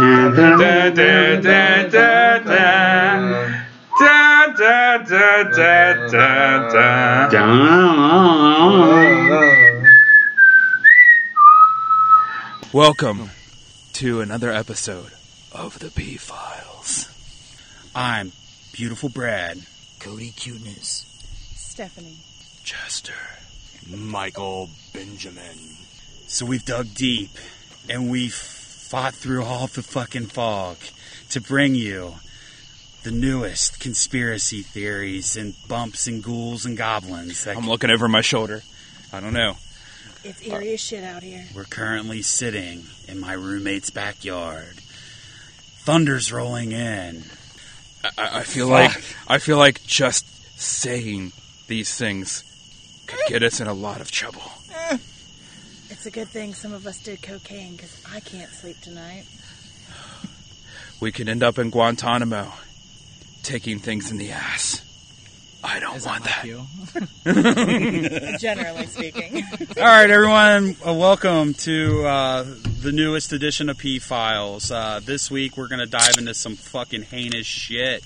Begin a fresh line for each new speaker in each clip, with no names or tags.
Da, da, da, da, da. Da, da, da, da, da, da. Welcome to another episode of the P Files. I'm beautiful Brad.
Cody Cuteness.
Stephanie.
Chester.
Michael Benjamin.
So we've dug deep and we've fought through all the fucking fog to bring you the newest conspiracy theories and bumps and ghouls and goblins.
I'm looking over my shoulder. I don't know.
It's eerie as shit out here.
We're currently sitting in my roommate's backyard. Thunder's rolling in.
I, I feel like I feel like just saying these things could get us in a lot of trouble.
It's a good thing some of us did cocaine because I can't sleep tonight.
We could end up in Guantanamo, taking things in the ass. I don't
Is
want
that
that.
Generally speaking.
All right, everyone, uh, welcome to uh, the newest edition of P Files. Uh, this week, we're going to dive into some fucking heinous shit.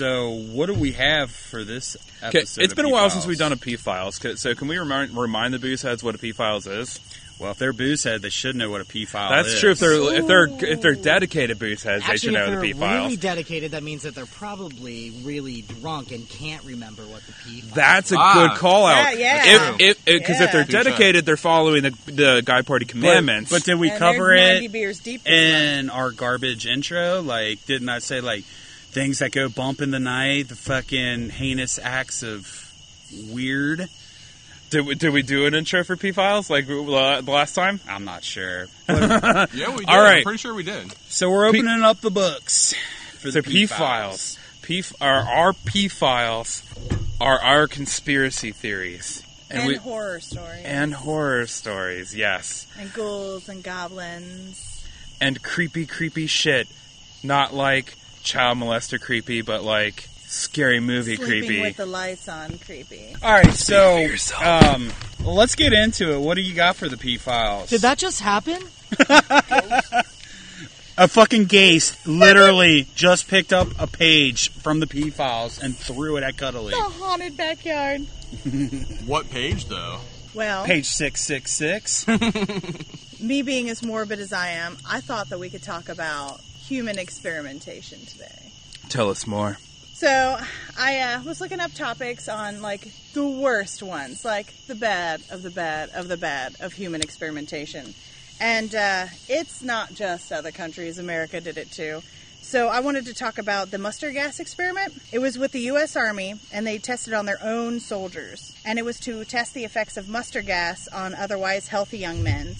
Uh, so, what do we have for this
Okay,
episode?
it's
of
been a while since we've done a P files. So can we remind remind the booze heads what a P files is?
Well, if they're booze head, they should know what a P file
That's
is.
That's true. If they're if they're if they're dedicated booze heads, they should
Actually,
know
if
the
they're
P files.
really dedicated, that means that they're probably really drunk and can't remember what the P. file
That's a
is.
good
Ah.
call out.
Yeah, yeah.
If if because if they're dedicated, they're following the the Guy Party commandments.
But, did we
And
cover
there's 90
it
beers deep this
in our garbage intro? Like, didn't I say like things that go bump in the night, the fucking heinous acts of weird?
Did we, did we do an intro for P files like uh, the last time?
I'm not sure.
Yeah, we did.
All right.
I'm pretty sure we did.
So we're
P-
opening up the books for
So
the
P files, P are our P files are our conspiracy theories
And,
we
horror stories.
and horror stories. Yes,
And ghouls and goblins.
and creepy, creepy shit. Not like child molester creepy, but like scary movie
Sleeping
creepy.
with the lights on creepy.
All right, so um, let's get into it. What do you got for the P files?
Did that just happen?
A fucking ghost literally just picked up a page from the P files and threw it at Cuddly.
The haunted backyard.
What page though?
Well,
Page six six six.
me being as morbid as I am, I thought that we could talk about human experimentation today.
Tell us more.
So I uh, was looking up topics on like the worst ones, like the bad of the bad of the bad of human experimentation, and uh, it's not just other countries. America did it too. So I wanted to talk about the mustard gas experiment. It was with the U.S. Army, and they tested on their own soldiers, and it was to test the effects of mustard gas on otherwise healthy young men.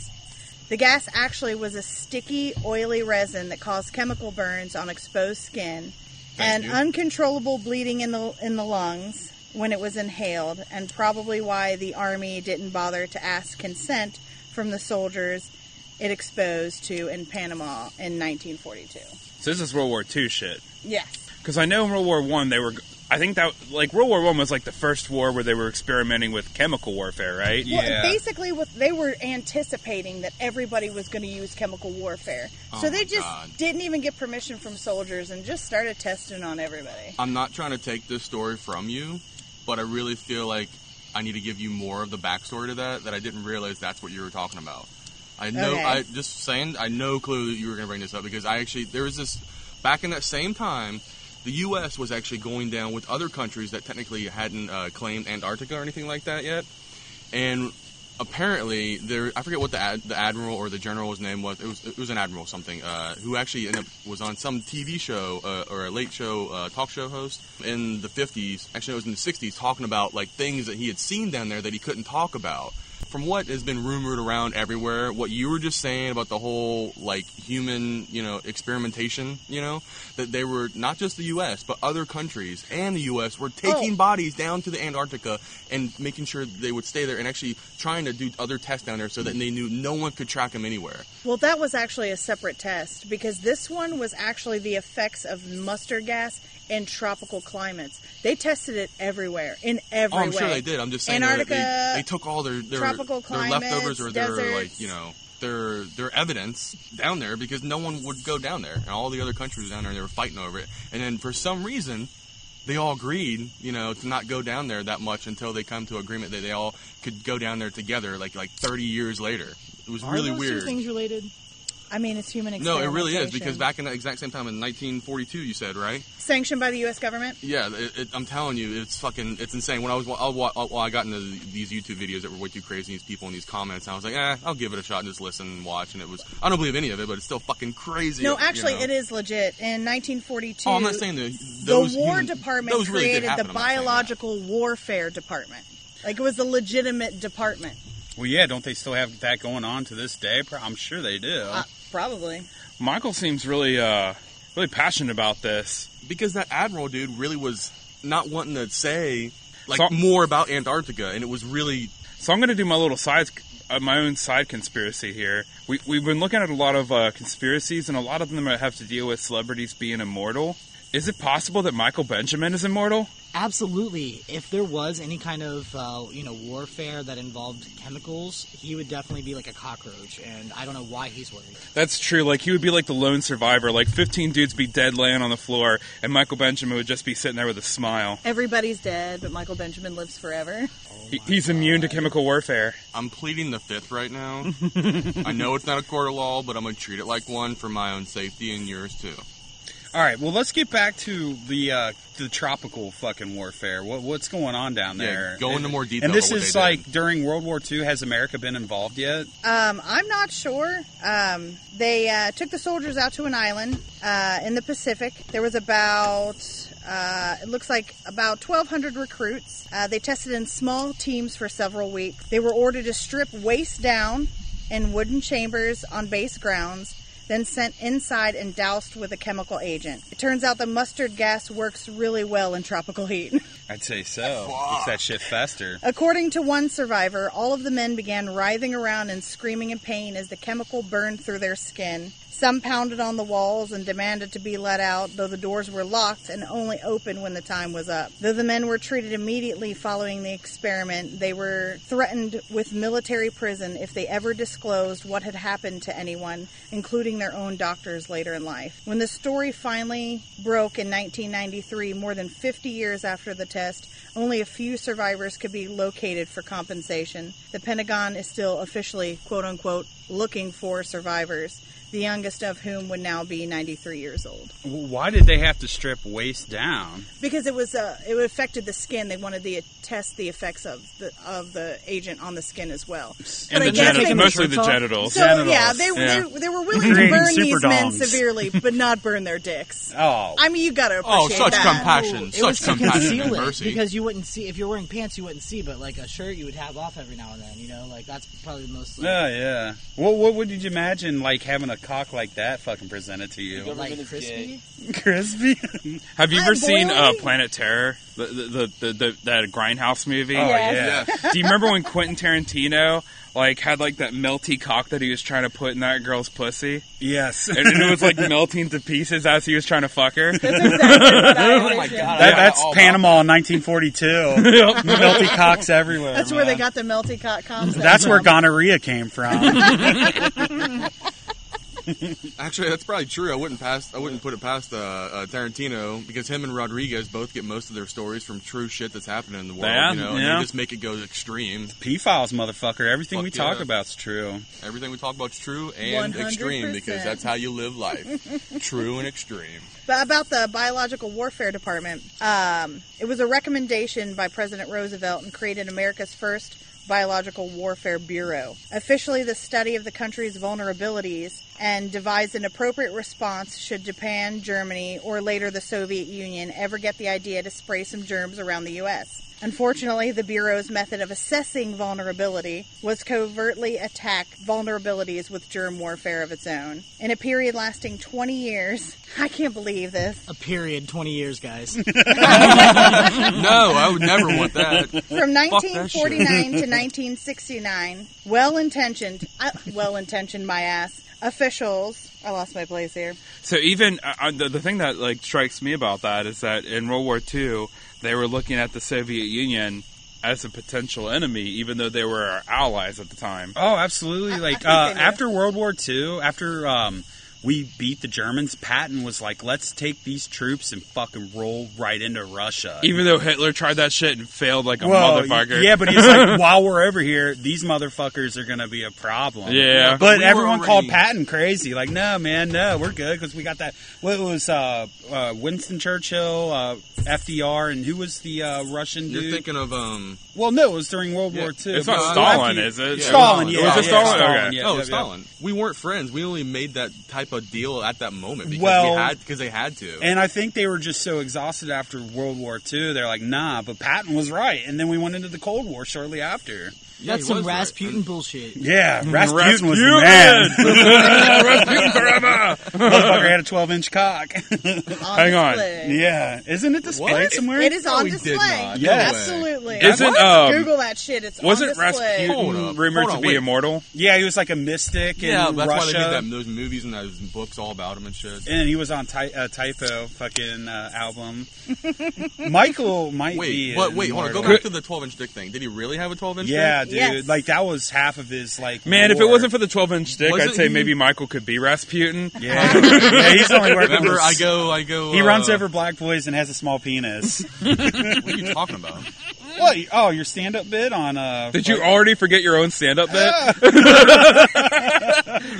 The gas actually was a sticky, oily resin that caused chemical burns on exposed skin and
you.
uncontrollable bleeding in the in the lungs when it was inhaled, and probably why the army didn't bother to ask consent from the soldiers it exposed to in Panama in 1942.
So this is World War II shit.
Yes.
Because I know in World War One they were. I think that like World War One was like the first war where they were experimenting with chemical warfare, right?
Yeah.
Well, basically, what they were anticipating that everybody was going to use chemical warfare, so
Oh
they just
God.
didn't even get permission from soldiers and just started testing on everybody.
I'm not trying to take this story from you, but I really feel like I need to give you more of the backstory to that. That I didn't realize that's what you were talking about. I know.
Okay.
I just saying. I no clue that you were going to bring this up because I actually there was this back in that same time. The U.S. was actually going down with other countries that technically hadn't uh, claimed Antarctica or anything like that yet, and apparently there I forget what the ad, the admiral or the general's name was. It was it was an admiral something uh, who actually ended up, was on some TV show uh, or a late show uh, talk show host in the 50s. Actually, it was in the 60s, talking about like things that he had seen down there that he couldn't talk about. From what has been rumored around everywhere, what you were just saying about the whole like human, you know, experimentation, you know, that they were not just the U.S. but other countries and the U.S. were oh. taking
Oh.
bodies down to the Antarctica and making sure they would stay there and actually trying to do other tests down there so that they knew no one could track them anywhere.
Well, that was actually a separate test because this one was actually the effects of mustard gas in tropical climates. They tested it everywhere, in every
Oh, I'm
way.
sure they did. I'm just saying
Antarctica,
they, they took all their their,
tropical
their leftovers or
climates,
their like you know their their evidence down there because no one would go down there and all the other countries down there they were fighting over it and then for some reason they all agreed you know to not go down there that much until they come to agreement that they all could go down there together like like 30 years later. It was
Are
really
those
weird.
Two things related?
I mean, it's human
No, it really is because back in the exact same time in 1942, you said right?
sanctioned by the U.S. government.
Yeah, it, it, I'm telling you, it's fucking, it's insane. When I was, I'll, I'll, I got into these YouTube videos that were way too crazy, these people in these comments, and I was like, eh, I'll give it a shot and just listen and watch. And it was, I don't believe any of it, but it's still fucking crazy.
No,
you
actually,
know?
it is legit. In 1942,
Oh, I'm not saying that
the
those
War
human-
Department
those really
created
happen,
the
I'm not saying that.
Biological Warfare Department. Like it was a legitimate department.
Well, yeah, don't they still have that going on to this day? I'm sure they do.
Uh, probably.
Michael seems really, uh, really passionate about this.
because that admiral dude really was not wanting to say like
So-
more about Antarctica, and it was really
So I'm going to do my little side, uh, my own side conspiracy here. We, we've been looking at a lot of uh, conspiracies, and a lot of them have to deal with celebrities being immortal. Is it possible that Michael Benjamin is immortal?
Absolutely. If there was any kind of uh, you know warfare that involved chemicals, he would definitely be like a cockroach, and I don't know why he's worried.
That's true. Like he would be like the lone survivor. Like 15 dudes be dead laying on the floor, and Michael Benjamin would just be sitting there with a smile.
Everybody's dead, but Michael Benjamin lives forever.
He, he's immune to chemical warfare.
I'm pleading the fifth right now. I know it's not a court of law, but I'm gonna treat it like one for my own safety and yours too.
All right, well, let's get back to the uh, the tropical fucking warfare. What, what's going on down
Yeah,
there?
go into more detail
And this
about what
is
they
like
did.
during World War II. Has America been involved yet?
Um, I'm not sure. Um, they uh, took the soldiers out to an island uh, in the Pacific. There was about, uh, it looks like about 1,200 recruits. Uh, they tested in small teams for several weeks. They were ordered to strip waist down in wooden chambers on base grounds, then sent inside and doused with a chemical agent. It turns out the mustard gas works really well in tropical heat.
I'd say so. Makes that shit faster.
According to one survivor, all of the men began writhing around and screaming in pain as the chemical burned through their skin. Some pounded on the walls and demanded to be let out, though the doors were locked and only opened when the time was up. Though the men were treated immediately following the experiment, they were threatened with military prison if they ever disclosed what had happened to anyone, including their own doctors later in life. When the story finally broke in 1993, more than 50 years after the test, only a few survivors could be located for compensation. The Pentagon is still officially, quote unquote, looking for survivors, the youngest of whom would now be 93 years old.
Why did they have to strip waist down?
Because it was uh, it affected the skin, they wanted to test the effects of the of the agent on the skin as well.
And
I
the genitals,
they-
mostly the genitals.
So
genitals.
yeah, they,
Yeah.
they they were willing to burn these men severely, but not burn their dicks.
Oh,
I mean, you gotta
Oh,
appreciate
such
that.
compassion,
It was
such compassion and mercy.
because you wouldn't see if you're wearing pants, you wouldn't see, but like a shirt, you would have off every now and then. You know, like that's probably the most. Like,
yeah, yeah. What what would you imagine like having a cock like that fucking presented to you?
like crispy.
Crispy.
Have you
I'm
ever seen uh. Planet Terror, the the, the, the, the that Grindhouse movie?
Oh
Yes.
yeah.
Do you remember when Quentin Tarantino like had like that melty cock that he was trying to put in that girl's pussy,
Yes.
and it was like melting to pieces as he was trying to fuck her?
That's exactly
Oh my god,
That, that's Panama in 1942. Melty cocks everywhere.
That's where they got the melty cock concept.
That's where gonorrhea came from.
Actually, that's probably true. I wouldn't pass. I wouldn't put it past uh, uh, Tarantino because him and Rodriguez both get most of their stories from true shit that's happening in the world.
Yeah,
you know, and
yeah.
they just make it go extreme.
P files, motherfucker. Everything
Fuck
we talk
yeah.
about's true.
Everything we talk about's true and
100%.
extreme because that's how you live life. true and extreme.
But about the Biological Warfare Department, um, it was a recommendation by President Roosevelt and created America's first Biological Warfare Bureau. Officially, the study of the country's vulnerabilities and devise an appropriate response should Japan, Germany, or later the Soviet Union ever get the idea to spray some germs around the U.S. Unfortunately, the Bureau's method of assessing vulnerability was covertly attack vulnerabilities with germ warfare of its own. In a period lasting 20 years, I can't believe this.
A period, twenty years, guys.
No, I would never want that.
From
that
1949 to 1969, well intentioned, uh, well intentioned, my ass, officials. I lost my place here.
So even uh, uh, the, the thing that like strikes me about that is that in World War II they were looking at the Soviet Union as a potential enemy, even though they were our allies at the time.
Oh, absolutely. Like uh, after World War II, after um, we beat the Germans, Patton was like, "Let's take these troops and fucking roll right into Russia."
Even though Hitler tried that shit and failed like a
Well,
motherfucker.
Yeah, but he's like, while we're over here, these motherfuckers are going to be a problem.
Yeah.
But
We were
everyone called Patton crazy. Like, no, man, no, we're good because we got that. What was uh, uh, Winston Churchill, uh, FDR, and who was the uh, Russian
You're
dude?
thinking of um.
well, no, it was during World
Yeah,
War II.
It's not
No,
Stalin,
after-
is it?
Yeah,
Stalin,
it
yeah.
was-
Was it
yeah,
Stalin? Okay.
yeah,
oh,
yeah, yeah.
Stalin. We weren't friends. We only made that type of deal at that moment because
Well-
we had because they had to.
And I think they were just so exhausted after World War II. They're like, nah, but Patton was right. And then we went into the Cold War shortly after.
Yeah,
That's some
was right.
Rasputin bullshit.
Yeah,
Mm,
Rasputin was the man.
Rasputin forever!
Motherfucker had a 12 inch cock.
Hang on.
display.
yeah. Isn't it displayed
What?
somewhere?
It is on
he
display.
not.
No.
Absolutely.
Isn't,
What?
um,
Google that shit. It's
Wasn't
on display.
Hold
Rasputin rumored
Hold
to be
wait.
immortal?
Yeah, he was like a mystic in
yeah, that's
Russia.
why they made that, those movies and those books all about him and shit.
and he was on ty- uh, Typho fucking uh, album. Michael might be.
Wait, but wait, hold on. Go back to the 12 inch dick thing. Did he really have a 12 inch?
Yeah,
dick?
Dude.
Yes.
Like that was half of his like.
Man, if it wasn't for the 12 inch dick, I'd say
he-
maybe Michael could be Rasputin.
yeah, yeah, he's the only working.
Remember,
with-
I go, I go.
He
uh,
runs over black boys and has a small penis.
What are you talking about?
what? Oh, your stand-up bit on uh.
Did you already forget your own stand up bit?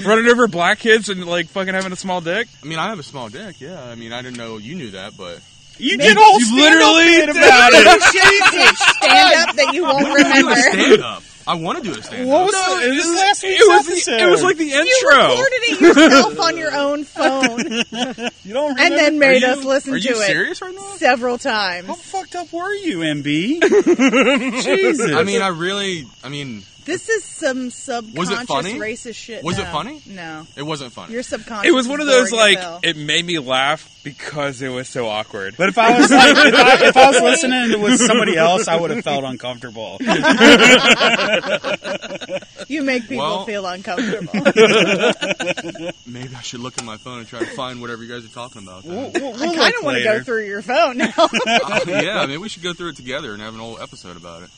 Running over black kids and like fucking having a small dick?
I mean, I have a small dick. Yeah, I mean, I didn't know you knew that, but
You
Maybe-
did a whole
You
stand-up
literally
bit about it.
Stand up that you won't remember.
stand up. I want to do a stand
What
up.
was
No,
the,
it
this
was-
last week's
It was,
episode?
the, it was like the
You
intro.
recorded it yourself on your own phone
you don't remember.
and then made
Are
us
you-
listen
Are
to
you
it
serious right now?
several times.
How fucked up were you, MB? Jesus.
I mean, I really, I mean,
This is some subconscious
funny?
racist shit.
Was it
No.
funny?
No.
it wasn't funny.
Your subconscious.
It was one of
is
those
boring as
like
hell.
it made me laugh because it was so awkward.
But if I was like, if I, if I was listening with somebody else, I would have felt uncomfortable.
you make people
Well-
feel uncomfortable.
Maybe I should look at my phone and try to find whatever you guys are talking about. then.
We'll, we'll,
I
we'll
kind
look
of want to go
later.
through your phone now.
Uh, yeah, maybe we should go through it together and have an whole episode about it.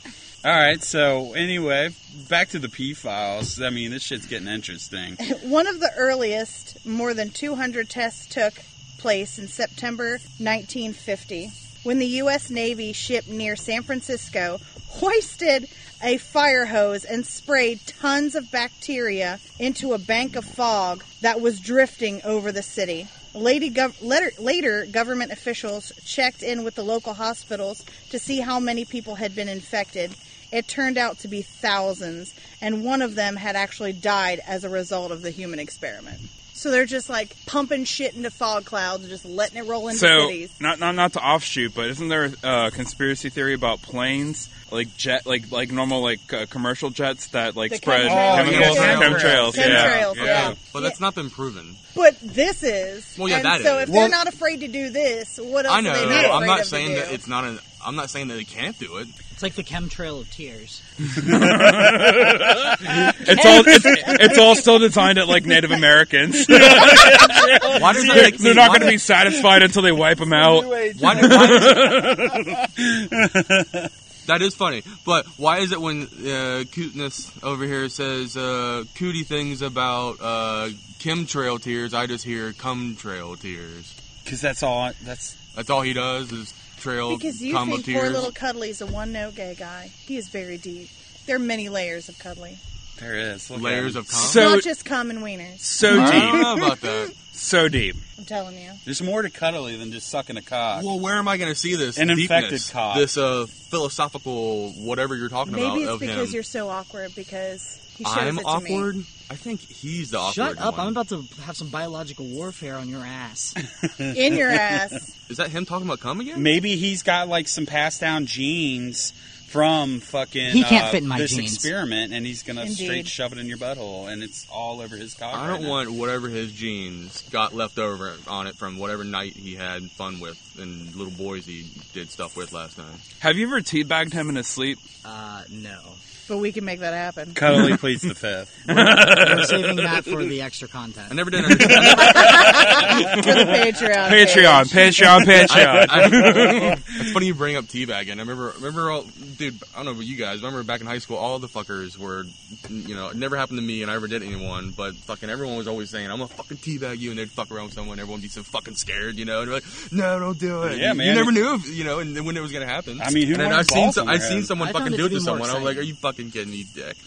All right. So anyway, back to the P files. I mean, this shit's getting interesting.
One of the earliest, more than 200 tests took place in September 1950 when the U.S. Navy ship near San Francisco hoisted a fire hose and sprayed tons of bacteria into a bank of fog that was drifting over the city. Gov- later, later, government officials checked in with the local hospitals to see how many people had been infected. It turned out to be thousands, and one of them had actually died as a result of the human experiment. So they're just like pumping shit into fog clouds, and just letting it roll into
So
cities.
not not not to offshoot, but isn't there a uh, conspiracy theory about planes like jet like like normal like uh, commercial jets that like
The
spread
chemtrails.
chemicals
Oh,
and
yeah.
chemtrails? Yeah.
Chemtrails,
Yeah,
yeah.
but that's not been proven.
But this is.
Well, yeah,
and
that
so
is.
if
Well-
they're not afraid to do this, what else
I know.
are they not
I'm not saying that it's not an. I'm not saying that they can't do it.
It's like the chemtrail of tears.
It's all it's, it's all still designed at like Native Americans.
Why does that
they're
make me,
they're not
why
going to be satisfied until they wipe them out.
Why, why that is funny, but why is it when uh, cuteness over here says uh, cootie things about uh, chemtrail tears, I just hear cum trail tears.
Because that's all. That's
That's all he does is trail
Because you think poor
tears.
little Cuddly's a one note gay guy. He is very deep. There are many layers of Cuddly.
there is Look at
Layers
him.
of cum.
So
Not just common and wieners.
so
I
deep,
don't know about that.
so deep.
I'm telling you.
There's more to cuddly than just sucking a cock.
Well, where am I going to see this
An infected
deepness,
cock.
this uh, philosophical whatever you're talking about
Maybe it's
of
because
him?
you're so awkward because he shows
I'm
it to
awkward.
me.
I think he's the awkward
Shut up!
one.
I'm about to have some biological warfare on your ass.
In your ass.
Is that him talking about cum again?
Maybe he's got like some passed down genes from fucking.
He can't
uh,
fit in my
this
jeans.
experiment, and he's gonna
Indeed.
straight shove it in your butthole, and it's all over his cock.
I
right
don't
now.
want whatever his genes got left over on it from whatever night he had fun with and little boys he did stuff with last night.
Have you ever teabagged him in his sleep?
Uh, no.
But we can make that happen.
Cuddly pleads the fifth.
We're saving that for the extra content.
I never did understand.
For the Patreon.
Patreon. Patreon, Patreon.
I, it's funny you bring up teabagging. I remember, remember, all, dude. I don't know about you guys. Remember back in high school, all the fuckers were, you know, it never happened to me, and I never did anyone. But fucking everyone was always saying, "I'm gonna fucking teabag you," and they'd fuck around with someone. Everyone would be so fucking scared, you know. And they're like, "No, don't do it."
Yeah,
you,
man.
You never knew, if, you know, and when it was gonna happen.
I mean, who
and then
wants
I've seen,
balls
some,
on
I've seen
head?
someone
I
fucking
it
do it
to
to
be more
someone. I'm like,
exciting.
"Are you fucking kidding me, dick?"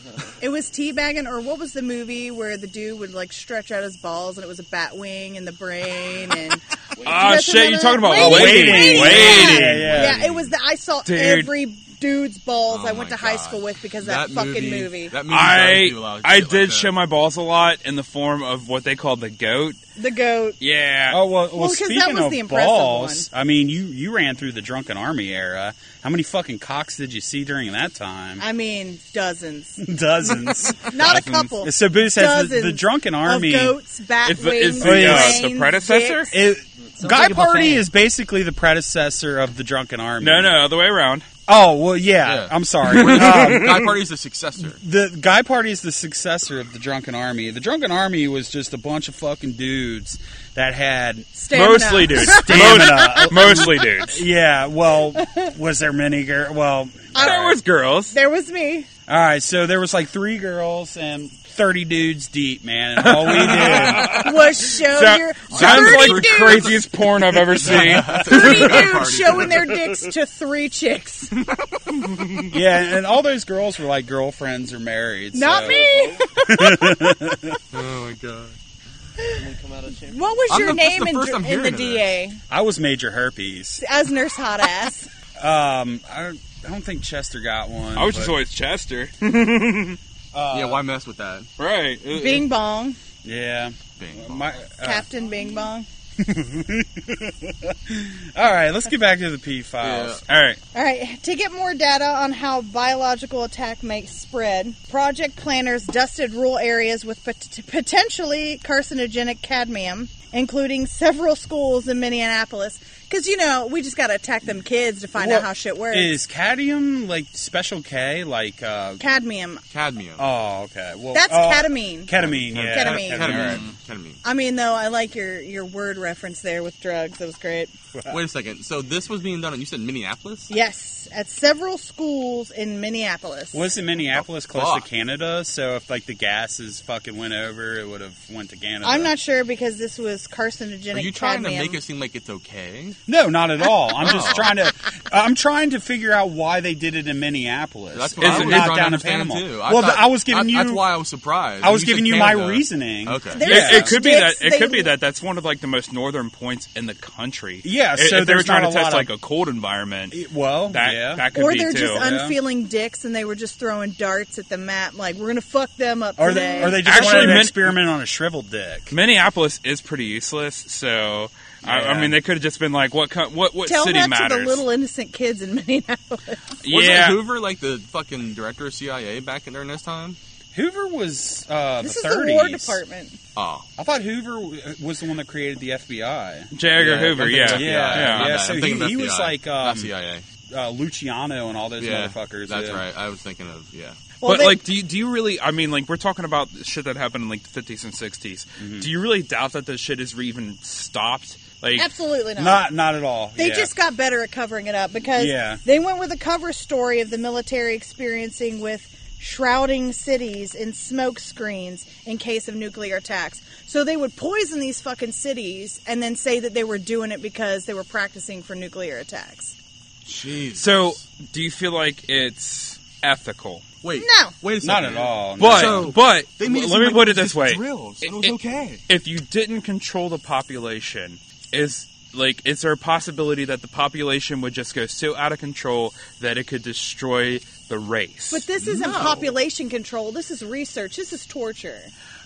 It was teabagging, or what was the movie where the dude would like stretch out his balls and it was a bat wing in the brain and.
Ah,
Yes,
shit, you're talking about
Waiting,
waiting,
waiting,
waiting.
yeah, yeah.
Yeah, it was. The, I saw
Dude.
every dude's balls
Oh
I went
my
to high
God.
school with because of that, fucking movie.
That movie
I
do a lot
I
shit like
did
that.
show my balls a lot in the form of what they call the goat.
the goat.
Yeah.
Oh well, well,
Well, because that
speaking
was
of
the impressive
balls, I mean, you you ran through the drunken army era. How many fucking cocks did you see during that time?
I mean, dozens,
Dozens.
not a couple.
so Booze has the, the drunken army.
of goats, bat
Is the-
wings,
is
the, uh,
brains,
the predecessor?
dicks.
It,
Sounds
Guy
like
Party is basically the predecessor of the drunken army.
No, no, other way around.
Oh well, yeah.
Yeah.
I'm sorry. um,
Guy Party's the successor.
the Guy Party is the successor of the Drunken Army. The Drunken Army was just a bunch of fucking dudes that had
Stamina.
Mostly dudes.
stamina.
Mostly dudes.
yeah. Well, was there many girls? Well,
There was girls.
There was me.
all right. So there was like three girls and thirty dudes deep, man. And all we did.
Was show
Sound-
your
sounds
30
like the craziest porn I've ever seen.
30 dudes showing their dicks to three chicks.
Yeah, and all those girls were like girlfriends or married.
Not
so-
me.
Oh my god.
What was
I'm
your
the-
name
the
in,
first
in the
hearing of
DA
I was Major Herpes.
as Nurse Hot Ass?
Um, I don't, I don't think Chester got one.
I was just always Chester.
Uh,
yeah, why mess with that?
Right.
Bing Bong,
Yeah.
Bing.
My, uh,
Captain Bing Bong.
all right, let's get back to the P files.
All right.
All right, to get more data on how biological attack makes spread, project planners dusted rural areas with pot- potentially carcinogenic cadmium, including several schools in Minneapolis. Because, you know, we just got to attack them kids to find
Well,
out how shit works.
Is cadmium like special K? Like, uh,
cadmium.
Cadmium.
oh, okay. Well,
That's
oh,
Ketamine.
Ketamine, yeah.
Ketamine.
all right.
Ketamine. Ketamine.
I mean, though, I like your, your word reference there with drugs. That was great.
Wait a second. So this was being done, and you said Minneapolis?
Yes, at several schools in Minneapolis.
Was it Minneapolis
Oh,
close
fuck.
to Canada? So if like the gases fucking went over, it would have went to Canada.
I'm not sure because this was carcinogenic
Are you trying
cadmium.
to make it seem like it's okay?
No, not at all. I'm just
Oh.
trying to. I'm trying to figure out why they did it in Minneapolis.
That's what
Is
I
it
was
not
trying to
down in
understand
Panama?
too.
well,
thought-
I was giving
I-
you.
That's why I was surprised.
I was
You
giving
said
you my
Canada.
reasoning.
Okay.
There's
It, it
such
could be that.
dicks,
It
they-
could be that that's one of like the most northern points in the country.
Yeah,
If-
so
if they were
there's
trying
not
to
a
test
lot
like a cold environment,
Well,
that
yeah.
that could
or
be
they're
too.
just
yeah.
unfeeling dicks and they were just throwing darts at the map like we're gonna fuck them up
or
today.
they, or they just
Actually,
wanted to
Min-
experiment on a shriveled dick.
Minneapolis is pretty useless, so I,
Yeah.
I mean they could have just been like, what co- what what
Tell
city
that
matters?
to the little innocent kids in Minneapolis.
Wasn't
yeah,
Hoover like the fucking director of CIA back in during this time?
Hoover was uh,
this
the
is
30s.
the War Department.
Oh,
I thought Hoover was the one that created the FBI.
J. Edgar
Yeah,
Hoover.
I'm
Yeah,
Yeah, yeah. So he- he was like, um,
not CIA.
Uh, Luciano and all those
Yeah,
motherfuckers.
that's
yeah.
right. I was thinking of yeah.
Well,
but
they-
like, do you, do you really? I mean, like, we're talking about shit that happened in like the 50s and 60s.
Mm-hmm.
Do you really doubt that this shit is even stopped? Like,
Absolutely not.
Not, not at all.
They
yeah.
just got better at covering it up because
Yeah.
they went with a cover story of the military experiencing with shrouding cities in smoke screens in case of nuclear attacks. So they would poison these fucking cities and then say that they were doing it because they were practicing for nuclear attacks.
Jeez.
so do you feel like it's ethical?
wait,
No.
wait a
not at all.
But
So,
but
They
let me put
it
it this way:
Drills. and It was
It-
okay.
if you didn't control the population, is like is there a possibility that the population would just go so out of control that it could destroy the race?
But this isn't
No.
population control. This is research. This is torture.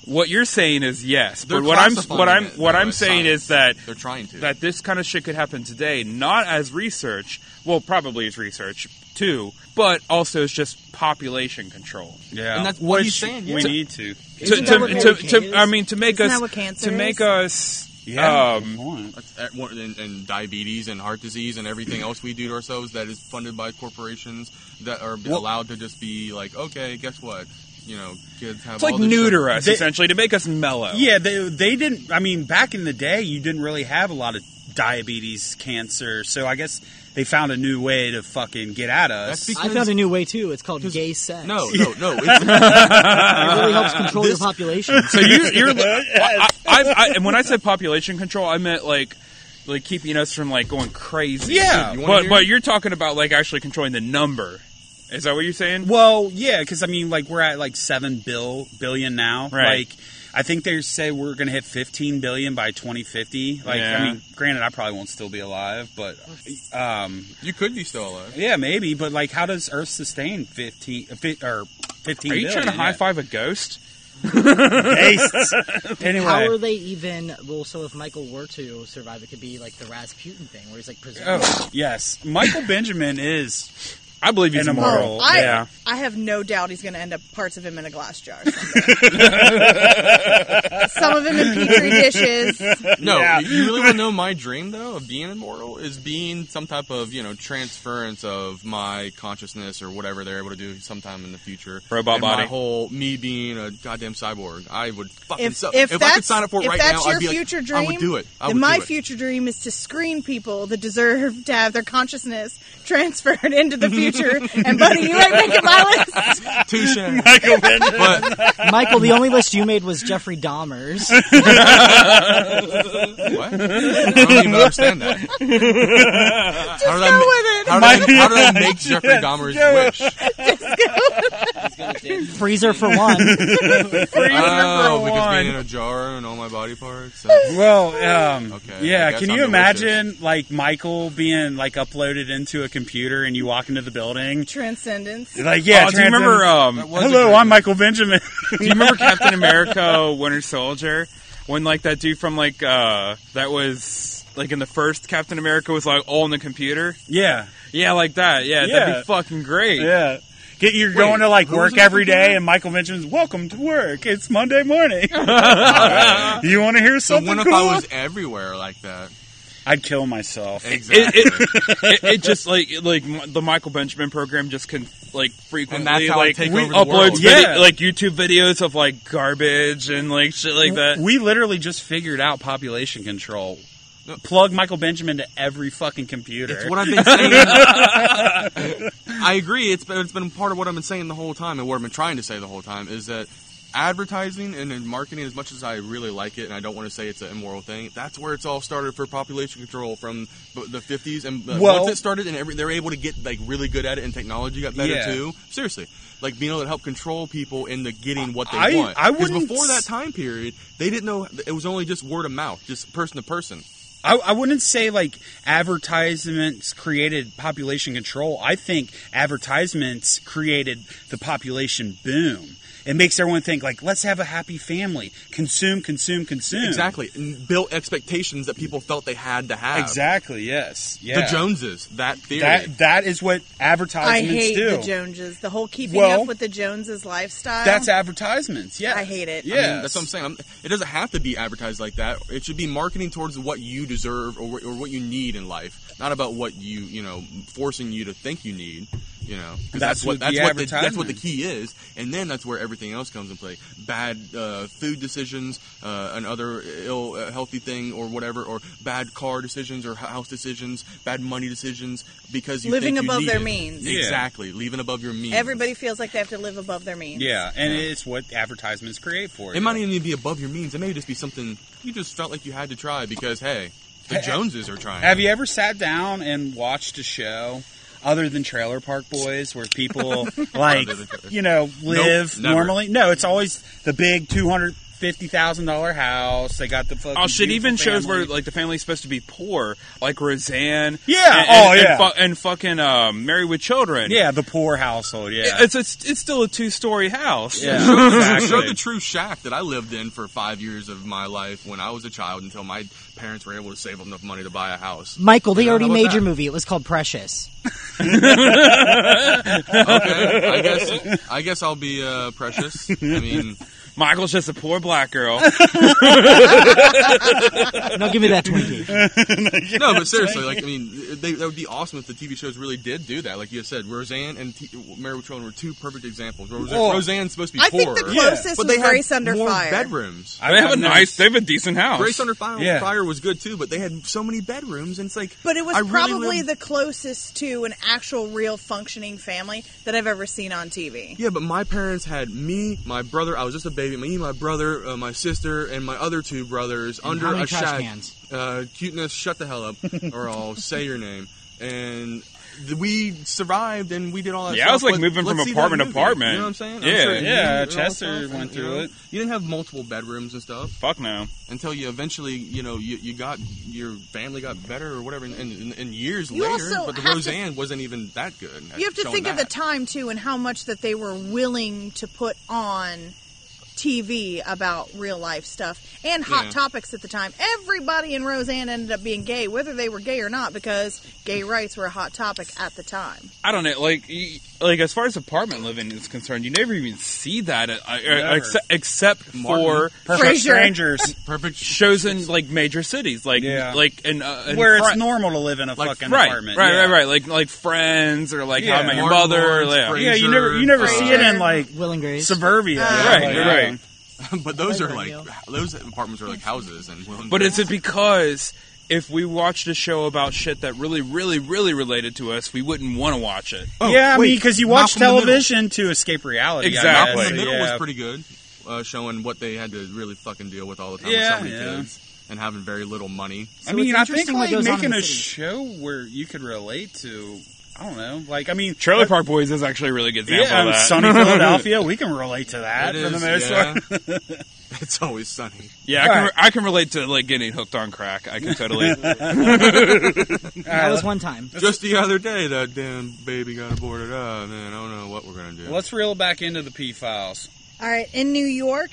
what you're saying is yes,
They're
but what I'm what I'm what I'm saying
science.
is that
They're trying to.
that this kind of shit could happen today, not as research. Well, probably as research too, but also it's just population control.
yeah.
And that's what
Which
he's saying,
We
yeah.
need to.
To,
Isn't
to, to, to. I mean, to make
Isn't
us
that what cancer
to make
is?
us
Yeah,
Um,
good point.
That's at and, and diabetes and heart disease and everything else we do to ourselves that is funded by corporations that are
Well-
allowed to just be like, okay, guess what? You know, kids have
It's like
this
neuter
sugar.
us
They-
essentially to make us mellow.
Yeah, they they didn't. I mean, back in the day, you didn't really have a lot of diabetes, cancer. So I guess they found a new way to fucking get at us.
Because
I found a new way too. It's called
'Cause-
gay sex.
No, no, no. It's,
it really helps control your population.
So you, you're, I, I, I, and when I said population control, I meant like, like keeping us from like going crazy.
Yeah.
You wanna
but
hear-
but you're talking about like actually controlling the number. Is that what you're saying?
Well, yeah, because I mean, like we're at like seven bill billion now.
Right.
Like, I think they say we're going to hit fifteen billion by twenty fifty. Like,
Yeah.
I mean, granted, I probably won't still be alive, but um,
you could be still alive.
yeah, maybe. But like, how does Earth sustain fifteen uh, fi- or fifteen?
Are you trying to high five a ghost?
Tastes. anyway,
How are they even? Well, so if Michael were to survive, it could be like the Rasputin thing, where he's like preserved.
oh yes, Michael Benjamin is
I believe he's
An
immortal.
immortal.
I,
yeah.
I have no doubt he's going to end up parts of him in a glass jar. Some of him in petri dishes.
No,
Yeah.
you really want to know my dream though of being immortal is being some type of you know transference of my consciousness or whatever they're able to do sometime in the future.
Robot
and
body.
My whole me being a goddamn cyborg, I would fucking.
If,
so-
if,
I
that's,
could sign up for it
if
right
that's
now,
your
I'd be like,
future dream,
I would do it. I
then
would
my
do it.
future dream is to screen people that deserve to have their consciousness transferred into the future. and buddy, you ain't making my list.
Touche.
Michael Benjamin.
But
Michael, the only list you made was Jeffrey Dahmer's.
what? I don't even understand that. how did I,
go with it.
How did, I, how did I make Jeffrey Dahmer's wish?
Freezer for one.
Oh, because
one.
being in a jar and all my body parts. So.
Well, um,
Okay,
yeah. Can
I'm
you
delicious.
imagine like Michael being like uploaded into a computer and you walk into the building?
Transcendence.
Like, yeah.
oh, do you remember? Um,
That was a
Hello, I'm. Michael Benjamin.
do you remember Captain America: Winter Soldier? When like that dude from like uh that was like in the first Captain America was like all in the computer.
yeah,
Yeah, like that. Yeah,
Yeah.
that'd be fucking great.
yeah. Get you're going to like work every day, and Michael Benjamin's welcome to work. It's Monday morning. you want to hear something?"
So
something
what if
cool?
I was everywhere like that?
I'd kill myself.
Exactly.
It, it, it, it just like like the Michael Benjamin program just can like frequently
And that's how I
like
take
we
over the
uploads
world.
vidi-
Yeah.
like YouTube videos of like garbage and like shit like that.
We literally just figured out population control. Plug Michael Benjamin to every fucking computer.
It's what I've been saying. I agree. It's been it's been part of what I've been saying the whole time, and what I've been trying to say the whole time is that advertising and in marketing, as much as I really like it, and I don't want to say it's an immoral thing, that's where it's all started for population control from the 50s. And uh,
Well-
once it started, and every, they were able to get like really good at it, and technology got better
Yeah.
too. Seriously. Like being able to help control people into getting what they
I-
want.
I
'Cause
wouldn't
before that time period, they didn't know it was only just word of mouth, just person to person.
I, I wouldn't say like advertisements created population control. I think advertisements created the population boom. It makes everyone think like, let's have a happy family. Consume, consume, consume.
Exactly. And built expectations that people felt they had to have.
Exactly. Yes. Yeah.
The Joneses, that theory.
That that is what advertisements
I
advertisements
hate
do.
the Joneses. The whole keeping
Well,
up with the Joneses lifestyle.
That's advertisements. Yeah.
I hate it. I
I
Yeah.
mean, that's what I'm saying. I'm, it doesn't have to be advertised like that. It should be marketing towards what you deserve or, or what you need in life, not about what you, you know, forcing you to think you need. You know, 'Cause
That's
what
what
that's
the
what the, that's what the key is, and then that's where everything else comes in play. Bad uh, food decisions, uh, another ill uh, healthy thing, or whatever, or bad car decisions or house decisions, bad money decisions because you
Living
think you
above
need
their
it.
means.
Yeah.
Exactly, living above your means.
Everybody feels like they have to live above their means.
Yeah, and
Yeah.
it's what advertisements create for you.
It might not even be above your means. It may just be something you just felt like you had to try because hey, the Joneses are trying.
Have you ever sat down and watched a show other than Trailer Park Boys where people like you know live
never.
normally? No, it's always the big two hundred fifty thousand dollar house. They got the fucking
Oh shit!
beautiful
Even shows where like the family's supposed to be poor, like Roseanne.
Yeah,
and,
oh,
and,
yeah.
and, fu- and fucking um, Married with Children.
yeah the poor household. Yeah,
it's it's it's still a two story house.
Yeah.
Showed
exactly.
the true shack that I lived in for five years of my life when I was a child until my parents were able to save enough money to buy a house.
Michael, they already
how about
made your movie. It was called Precious.
Okay, I guess I guess I'll be uh, precious. I mean,
Michael's just a poor black girl.
No, give me that Twinkie.
no, but seriously, like I mean, they, that would be awesome if the TV shows really did do that. Like you said, Roseanne and T- Married with Children were two perfect examples. Rose-
Well,
Roseanne's supposed to be
I
poor,
think the closest
but
was
they had
Grace Under
more
Fire.
bedrooms.
I
they have a
I've never
nice, they have a decent house.
Grace Under Fire,
Yeah.
Fire was good too, but they had so many bedrooms, and it's like.
But it was
I really
probably
lived-
the closest to an actual, real functioning family that I've ever seen on TV.
Yeah, but my parents had me, my brother. I was just a baby. Me, my brother, uh, my sister, and my other two brothers under
how many
a
trash
shack.
cans?
Uh, cuteness, shut the hell up, or I'll say your name. And th- we survived, and we did all that.
Yeah, I
stuff.
was, like,
Let-
moving
let's
from
see that
apartment to
movie.
apartment.
You know what I'm saying?
Yeah.
you
Yeah,
did all that
Chester
stuff,
went
and, you
through
know,
it.
You didn't have multiple bedrooms and stuff
Fuck no.
until you eventually, you know, you, you got your family got better or whatever, and, and, and years
You
later.
also
But the
have to-
Roseanne wasn't even that good. at
You have to
showing
think of the
that.
time too, and how much that they were willing to put on TV about real life stuff and hot
Yeah.
topics at the time. Everybody in Roseanne ended up being gay, whether they were gay or not, because gay rights were a hot topic at the time.
I don't know. Like, like as far as apartment living is concerned, you never even see that, at, uh,
Never.
except, except
Martin.
for
Perfect
Frasier.
strangers,
perfect
shows in like major cities, like
Yeah.
like in, uh, in
where
Fri-
it's normal to live in a
Like,
fucking
right,
apartment.
right,
yeah.
right, right. Like like Friends or like How I
Yeah.
Met Your
Martin
Mother.
Lawrence,
yeah.
Frasier.
Yeah, you never you never see it in like
Will and Grace.
suburbia.
Ah.
Right,
Yeah.
right.
but those are
Like
like those apartments are like houses and Will and
But
Grace.
is it because if we watched a show about shit that really, really, really related to us, we wouldn't want to watch it?
Oh,
yeah, I
wait,
mean, because you watch
Malcolm in the
television to escape reality. I
Exactly.
Malcolm in the Middle
yeah.
was pretty good, uh, showing what they had to really fucking deal with all the time
Yeah,
with so many
yeah.
kids and having very little money.
I
So
mean,
it's
I think
interesting what
like
goes on in
making
the
a
city.
show where you could relate to. I don't know. Like, I mean,
Trailer Park Boys is actually a really good example
yeah,
of that.
sunny Philadelphia, we can relate to that
It
for the
is,
most
yeah.
part.
it's always sunny.
Yeah, I can,
Right.
I can relate to like getting hooked on crack. I can totally.
That was one time.
Just the other day, that damn baby got aborted. Oh man, I don't know what we're gonna do.
Let's reel back into the P files.
All right, in New York,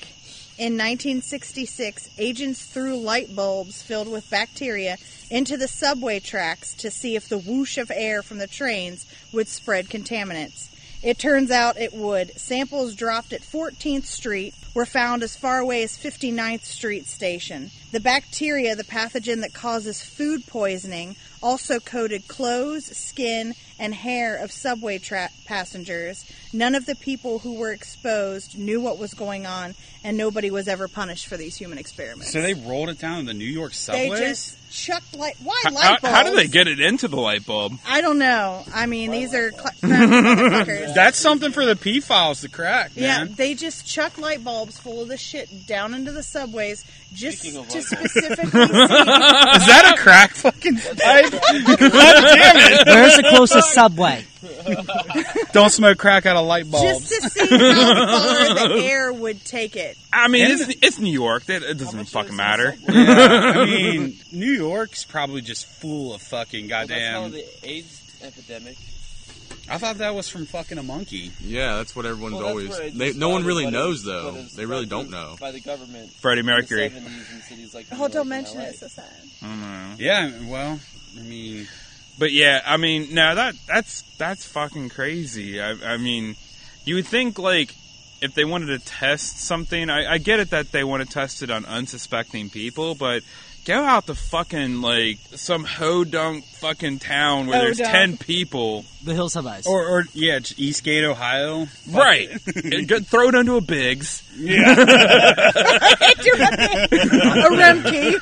in 1966, agents threw light bulbs filled with bacteria into the subway tracks to see if the whoosh of air from the trains would spread contaminants. It turns out it would. Samples dropped at 14th Street were found as far away as 59th Street Station. The bacteria, the pathogen that causes food poisoning, also coated clothes, skin, and hair of subway tra- passengers. None of the people who were exposed knew what was going on, and nobody was ever punished for these human experiments.
So they rolled it down in the New York
subway?
They
just chucked light. Why
how,
light bulbs?
how do they get it into the light bulb?
I don't know. I mean, these are cl-
That's something for the P files to crack,
Yeah, they just chuck light bulbs full of this shit down into the subways just to
light bulbs.
specifically see.
Is that a crack fucking pipe? God damn it!
Where's the closest subway?
Don't smoke crack out of light bulbs.
just to see how far the air would take it.
I mean,
And
it's, it's New York. That it doesn't fucking matter.
Yeah, I mean, New York's probably just full of fucking
Well, that's how
goddamn.
the AIDS epidemic.
I thought that was from fucking a monkey.
Yeah, that's what everyone's
Well, that's
always.
where
They, no one really
it-
knows though. They really don't know.
By the government.
Freddie
in the
Mercury.
70s in cities like
Oh,
York
don't mention
LA.
it. So sad.
Yeah, well, I mean,
But yeah, I mean, now that that's that's fucking crazy. I, I mean, you would think like if they wanted to test something, I, I get it that they want to test it on unsuspecting people, but go out to fucking like some ho dunk fucking town where there's
Ho-dunk.
ten people,
The Hills Have Eyes.
or or yeah, it's Eastgate, Ohio.
right? And go- throw it into a Biggs.
a Remke,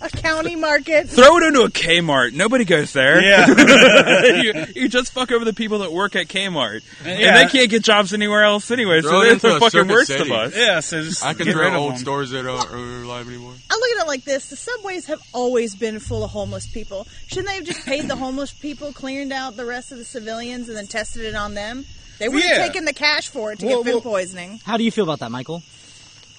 a county market.
Throw it into a Kmart. Nobody goes there.
Yeah,
you, you just fuck over the people that work at Kmart,
Yeah.
and they can't get jobs anywhere else anyway.
Throw
so
it
they're the
a
fucking
Circuit
worst
City.
of us.
yeah. So just
I can
get
throw
rid
old
them.
stores that aren't, aren't alive anymore.
I look at it like this: the subways have always been full of homeless people. Shouldn't they have just paid the homeless people, cleaned out the rest of the civilians, and then tested it on them? They would have
Yeah.
taken the cash for it to
Well,
get food
well-
poisoning.
How do you feel about that, Michael?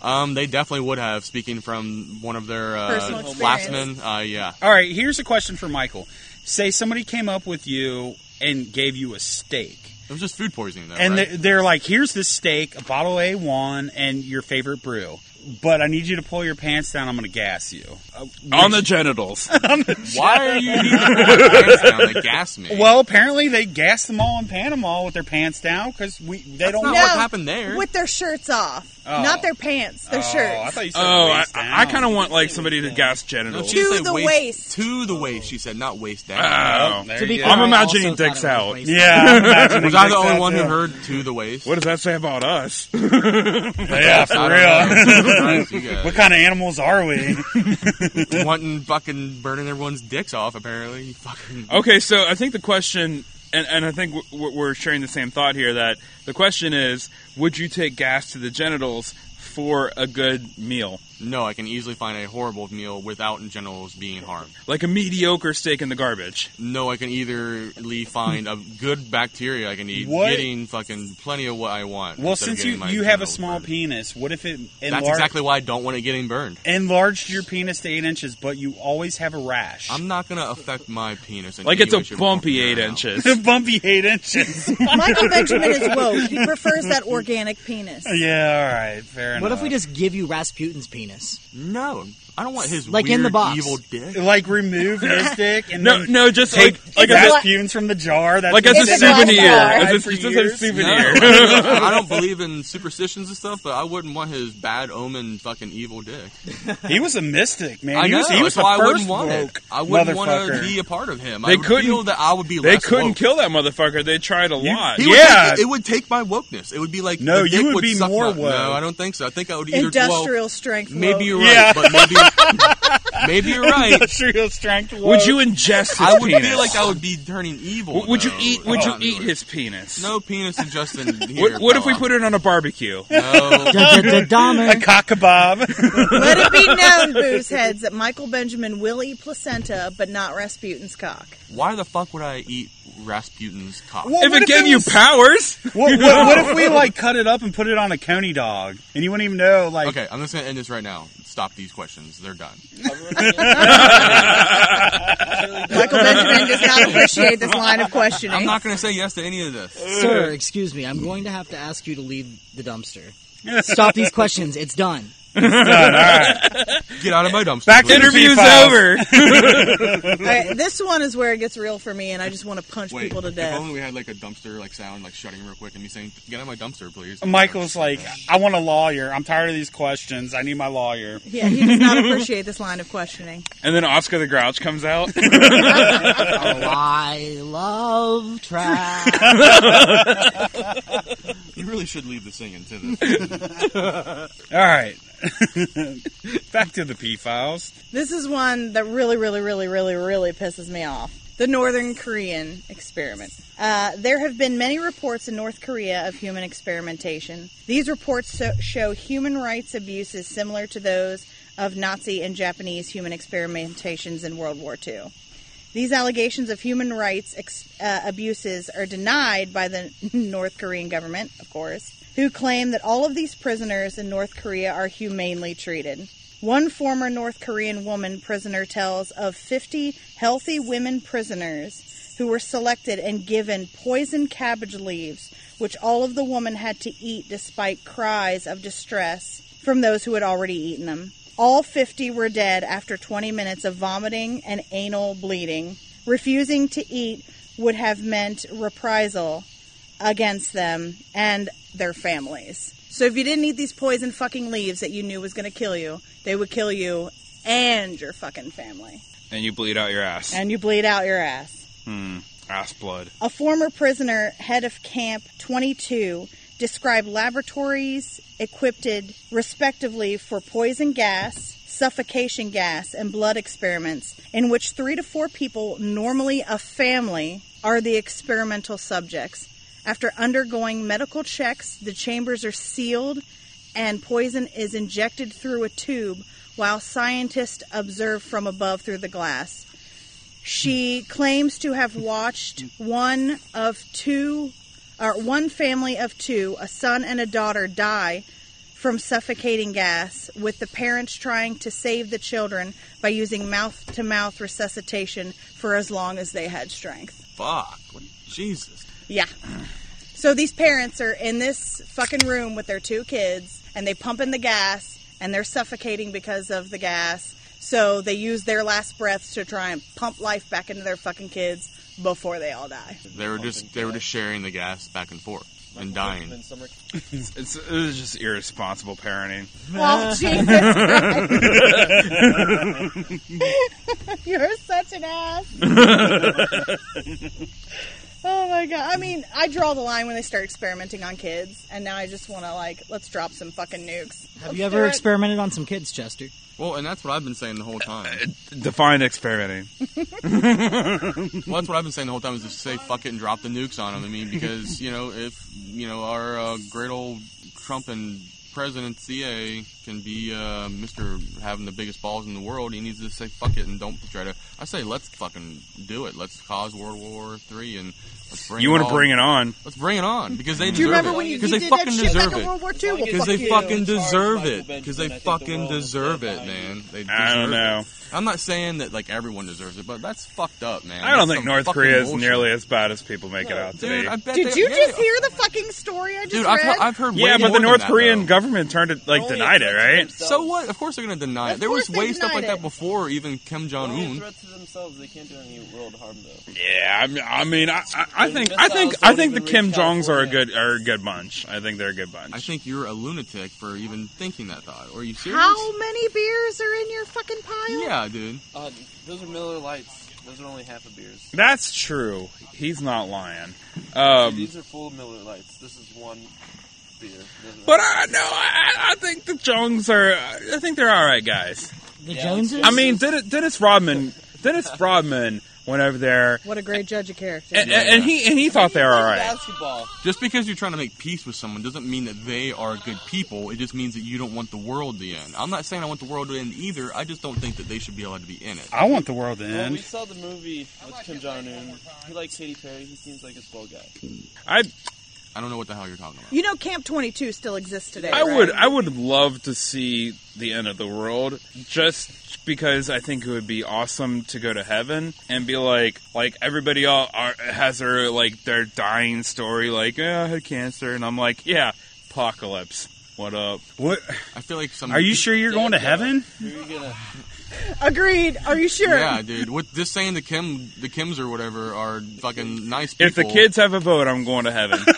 Um, they definitely would have. Speaking from one of their
Personal
uh,
experience.
lastmen, uh, yeah.
All right, here's a question for Michael. Say somebody came up with you and gave you a steak.
It was just food poisoning, though.
And
right?
they- they're like, here's this steak, a bottle of A1, and your favorite brew. but I need you to pull your pants down. I'm going to gas you. Uh,
On the genitals.
Why are you needing to pull your pants down? They gas me.
well, apparently they gassed them all in Panama with their pants down because we they
That's
don't.
not
No,
what happened there.
With their shirts off.
Oh.
Not their pants, their
oh,
shirts.
I thought you said
oh, I,
waist down.
I kind of want like somebody to gas
No,
genitals.
she
To
say
the
waist,
waist.
To the waist, she said, not waist down.
Oh.
There
To be
you go.
I'm imagining
also
dicks
thought it was
out.
waist
Yeah, I'm imagining
was I the
dicks
only
out,
one who
too.
heard to the waist?
What does that say about us?
Yeah, for
I
real.
don't know. Surprised you guys.
what kind of animals are we?
wanting fucking burning everyone's dicks off. Apparently, You fucking.
Okay, so I think the question, and, and I think w- we're sharing the same thought here, that the question is, would you take gas to the genitals for a good meal?
No, I can easily find a horrible meal without genitals being harmed.
Like a mediocre steak in the garbage.
No, I can easily find a good bacteria I can eat,
What?
getting fucking plenty of what I want.
well, since you you have a small
burned.
penis, what if it
That's exactly why I don't want it getting burned.
enlarged your penis to eight inches, but you always have a rash?
I'm not gonna affect my penis. In
Like
any
it's
way,
a
shape, or
bumpy eight
here on out.
inches.
a bumpy eight inches.
Michael Benjamin is woke. He prefers that organic penis.
yeah, all right, fair enough.
What if we just give you Rasputin's penis?
No, I don't want his
Like
weird,
in the box.
evil dick.
like remove his dick and
No,
then
no, just
take
like like
It's
a,
a
from the jar? That's
like as a
It's a glass
souvenir. As a, just as a
years.
No,
souvenir.
I don't believe in superstitions and stuff, but I wouldn't want his bad omen fucking evil dick.
He was a mystic, man.
I
he
know.
was, he was
that's
the
why I
first
wouldn't want
woke
it. I wouldn't want to be a part of him.
They
I
couldn't-
feel that I would be.
They
less
couldn't
woke.
kill that motherfucker. They tried a lot.
He would
Yeah.
take, it would take my wokeness. It would be like
No, you would
would
be more woke.
No, I don't think so. I think I would either
Industrial strength.
Maybe you're right,
Yeah.
but maybe maybe you're right.
Industrial strength.
Would you ingest his
I would
penis?
feel like I would be turning evil.
W- would you
though.
eat? Would you
Not
eat his penis?
No penis ingestion here.
What, what if we put it on a barbecue?
No.
A cock kebab?
Let it be known, booze heads, that Michael Benjamin will eat placenta, but not Rasputin's cock.
Why the fuck would I eat Rasputin's cock?
Well,
if
what
it gave you
was-
powers,
What, what, what if we like cut it up and put it on a coney dog, and you wouldn't even know? Like,
Okay, I'm just gonna end this right now. Stop these questions. They're done.
Michael Benjamin does not appreciate this line of questioning.
I'm not gonna say yes to any of this.
Sir, excuse me. I'm going to have to ask you to leave the dumpster. Stop these questions. It's done.
All right.
Get out of my dumpster.
Back to
please.
interview-
interview's over.
All right, this one is where it gets real for me, and I just want to punch
Wait,
people to death.
if
death.
only we had like a dumpster like sound like shutting real quick and me saying, "Get out of my dumpster, please."
Michael's like, I want a lawyer. I'm tired of these questions. I need my lawyer.
Yeah, he does not appreciate this line of questioning.
and then Oscar the Grouch comes out.
Oh, I love trash.
You really should leave the singing to this.
All right. Back to the P files.
This is one that really, really, really, really, really pisses me off. The Northern Korean experiment. Uh, there have been many reports in North Korea of human experimentation. These reports so- show human rights abuses similar to those of Nazi and Japanese human experimentations in World War II. These allegations of human rights ex- uh, abuses are denied by the North Korean government, of course, who claim that all of these prisoners in North Korea are humanely treated. One former North Korean woman prisoner tells of 50 healthy women prisoners who were selected and given poisoned cabbage leaves, which all of the women had to eat despite cries of distress from those who had already eaten them. All 50 were dead after 20 minutes of vomiting and anal bleeding. Refusing to eat would have meant reprisal against them and their families. So if you didn't eat these poison fucking leaves that you knew was going to kill you, they would kill you and your fucking family.
and you bleed out your ass.
And you bleed out your ass.
Hmm. Ass blood.
A former prisoner, head of Camp 22, described laboratories equipped respectively for poison gas, suffocation gas, and blood experiments, in which three to four people, normally a family, are the experimental subjects. After undergoing medical checks, the chambers are sealed and poison is injected through a tube while scientists observe from above through the glass. She claims to have watched one of two, or one family of two, a son and a daughter, die from suffocating gas, with the parents trying to save the children by using mouth to mouth resuscitation for as long as they had strength.
Fuck. Jesus.
Yeah. So these parents are in this fucking room with their two kids, and they pump in the gas, and they're suffocating because of the gas. So they use their last breaths to try and pump life back into their fucking kids before they all die.
They were just they were just sharing the gas back and forth and dying.
In summer,
It's, it's, it's just irresponsible parenting.
Oh Jesus You're such an ass. oh my god! I mean, I draw the line when they start experimenting on kids, and now I just want to like let's drop some fucking nukes.
Have
Let's
you
do
ever
it.
experimented on some kids, Chester?
Well, and that's what I've been saying the whole time.
Define experimenting.
Well, that's what I've been saying the whole time is just say fuck it and drop the nukes on them. I mean, because you know if you know our uh, great old Trump and President CA can be uh, Mr. having the biggest balls in the world, he needs to say fuck it and don't try to. I say let's fucking do it. Let's cause World War Three and let's bring.
You
want
want to bring it on?
Let's bring it on because they
Do you
deserve
remember
it.
when you, you
Because they
did
fucking
that shit
deserve
back in
it.
World War II? Well,
Because
fuck
they
you.
fucking deserve it. Because they
Benjamin. I think they'll
fucking deserve it, man. They
I don't
deserve
know.
It. I'm not saying that like everyone deserves it, but that's fucked up, man.
I don't
That's
think
some
North
fucking
Korea is
bullshit.
nearly as bad as people make it out to
Dude,
be.
I bet
Did
they-
you
yeah.
just hear the fucking story I just
Dude, I've
read?
heard, I've heard way
yeah, but
more
the
than
North
that,
Korean
though.
government turned it like
Only
denied it,
threat to
right?
themselves.
So what? Of course they're gonna deny it.
Of
There was
course they
way stuff like
denied
that
it.
before even Kim Jong
Only
Un.
threats to themselves. They can't do any world harm though.
Yeah, I mean, I, mean, I, I, I
The
think, I think,
missiles
I
don't
think the
even
Kim
reach
Jongs are a
California.
good, are a good bunch. I think they're a good bunch.
I think you're a lunatic for even thinking that thought. Are you serious?
How many beers are in your fucking pile?
Yeah, dude.
Uh, those are Miller Lites. Those are only half a beers.
That's true. He's not lying. Um,
These are full Miller Lites. This is one beer. Those are-
but I no, I, I think the Jones are. I think they're all right guys.
The
Yeah,
Joneses?
I mean, Dennis, Dennis Rodman, Dennis Rodman went over there,
What a great judge of character.
and, and, and he and he thought they were all right.
Basketball.
Just because you're trying to make peace with someone doesn't mean that they are good people. It just means that you don't want the world to end. I'm not saying I want the world to end either. I just don't think that they should be allowed to be in it.
I want the world to
Well, we
end.
saw the movie with Kim Jong Un. He likes Katy Perry. He seems like a swell guy.
I
I don't know what the hell you're talking about.
You know, Camp 22 still exists today.
I
right?
would I would love to see the end of the world just because I think it would be awesome to go to heaven and be like like everybody all are, has their like their dying story like oh, I had cancer and I'm like yeah apocalypse what up
What?
I feel like some.
Are you sure you're going to heaven?
Who are you gonna?
Agreed. Are you sure?
Yeah, dude. With just saying the Kim, the Kims or whatever are fucking nice people.
if the kids have a vote I'm going to heaven
the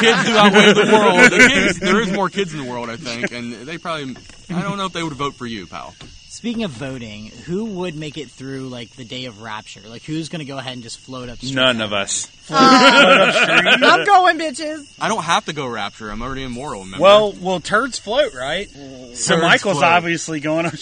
kids do outweigh the world. The kids, there is more kids in the world, I think, and they probably. I don't know if they would vote for you, pal.
Speaking of voting, who would make it through like the day of rapture? Like who's going to go ahead and just float up?
none of
heaven?
us uh,
I'm going, bitches.
I don't have to go rapture. I'm already immortal. Remember?
Well, well, turds float, right? So
Turds
Michael's
float.
obviously going on.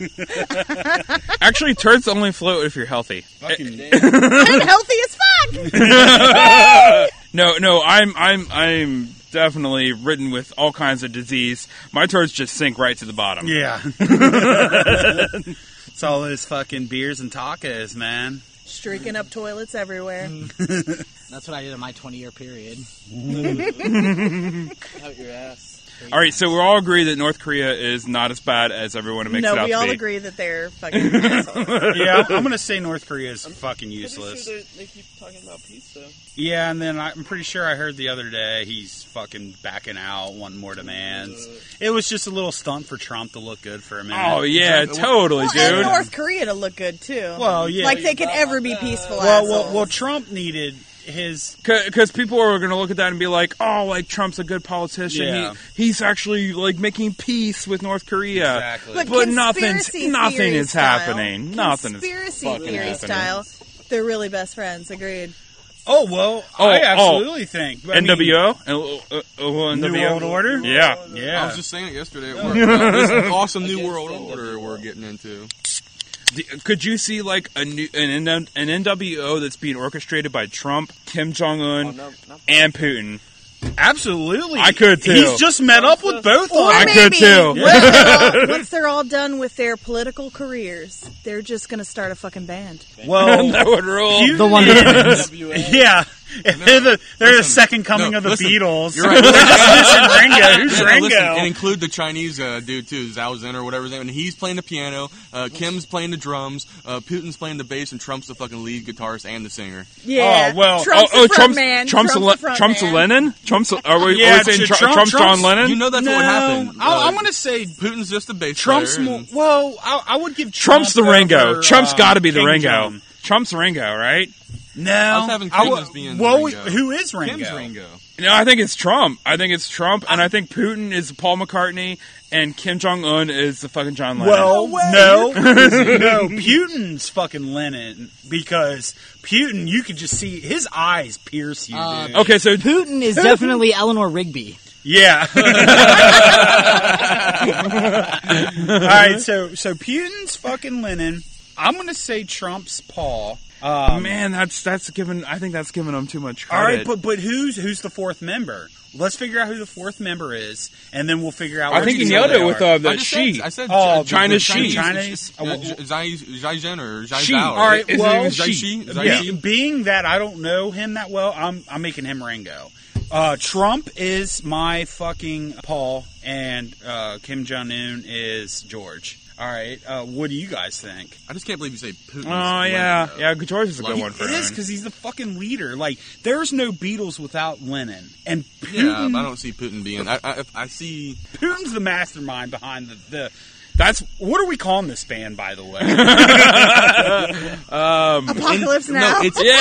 actually turds only float if you're healthy
Fucking
I'm healthy as fuck.
no no I'm I'm I'm definitely ridden with all kinds of disease my turds just sink right to the bottom
yeah. it's all those fucking beers and tacos, man.
Streaking up toilets everywhere.
That's what I did in my 20 year period.
Out your ass.
All right, so we all agree that North Korea is not as bad as everyone makes it
No,
out
we
to
all
be.
agree that they're fucking assholes.
Yeah, I'm, I'm gonna say North Korea is fucking
Pretty
useless.
sure they're- keep talking about peace though.
Yeah, and then I'm pretty sure I heard the other day he's fucking backing out, wanting more demands. It was just a little stunt for Trump to look good for a minute.
Oh yeah, totally,
Well, and
dude.
North Korea to look good too.
Well, yeah.
like they could ever be peaceful.
Well, well,
assholes.
well, Trump needed his.
Because people are going to look at that and be like, "Oh, like Trump's a good politician.
Yeah.
He, he's actually like making peace with North Korea."
Exactly.
But,
But nothing's nothing is
style,
happening. Nothing is
Conspiracy
fucking
theory
happening.
style. They're really best friends. Agreed.
Oh well,
Oh,
I
oh.
absolutely think I mean,
NWO, uh, uh, uh,
New World Order.
Yeah.
Yeah,
I was just saying it yesterday at work. Uh, this awesome new world order we're getting into.
D- Could you see like a new an, an NWO that's being orchestrated by Trump, Kim Jong
Oh,
Un,
no,
and Putin?
absolutely.
I could, too.
He's just met up with both of them.
I could, too.
Once, they're all, once they're all done with their political careers, they're just gonna start a fucking band.
Well,
that would rule.
you
The Wonder
need-
Twins.
NWA.
Yeah, they're the, they're the second coming
no,
of the
listen,
Beatles.
you're right.
They're just missing Ringo. Who's
Yeah,
Ringo?
listen, and include the Chinese uh, dude too, Zhao Zhen or whatever his name, and he's playing the piano. Uh, Kim's playing the drums. Uh, Putin's playing the bass, and Trump's the fucking lead guitarist and the singer.
Yeah.
Oh well.
Trump's
oh, oh
the front
Trump's
man.
Trump's
Trump's,
Le- Trump's
man.
Lenin. Trump's. Are we,
Yeah,
are we saying
Tr- Trump-
Trump's, John
Trump's-
Lennon?
You know that's what happened.
I,
Uh,
I'm going to say
Putin's just a bass
Trump's more. Well, I, I would give
Trump's the Ringo.
over,
Trump's
uh,
got to be the Ringo. Trump's Ringo, right?
No,
I was having
I
Kim
would-
as being
well,
Ringo.
who is Ringo?
Kim's Ringo.
No, I think it's Trump. I think it's Trump, and I think Putin is Paul McCartney, and Kim Jong Un is the fucking John Lennon.
Well, no, no. Putin's fucking Lenin because Putin, you could just see his eyes pierce you,
Uh,
dude.
okay, so
Putin is definitely Eleanor Rigby.
Yeah. All right, so so Putin's fucking Lenin. I'm gonna say Trump's Paul. Um,
man, that's that's given. I think that's giving them too much
all
credit.
right, but but who's who's the fourth member? Let's figure out who the fourth member is, and then we'll figure out.
I think you
exactly
nailed it with uh, the
I just
she.
Said, I said
Oh,
Ch-
China's
the
she.
Chinese?
Yeah,
Uh,
Zhai Zhai Zhen or Zhai
She.
Zhao.
All right,
Is it
well,
Zhai
she.
Shi? Zhai
Yeah,
Shi?
being that I don't know him that well, I'm I'm making him Ringo. Uh, Trump is my fucking Paul, and uh, Kim Jong Un is George. All right, uh, what do you guys think?
I just can't believe you say Putin.
Oh yeah, yeah. George is a good
Like-
one for
It is
him.
because he's the fucking leader. Like, there's no Beatles without Lennon, and
Yeah,
Putin,
but I don't see Putin being. I, I, I see.
Putin's the mastermind behind the, the. That's what are we calling this band, by the way?
Apocalypse now.
No, it's
Brilliant.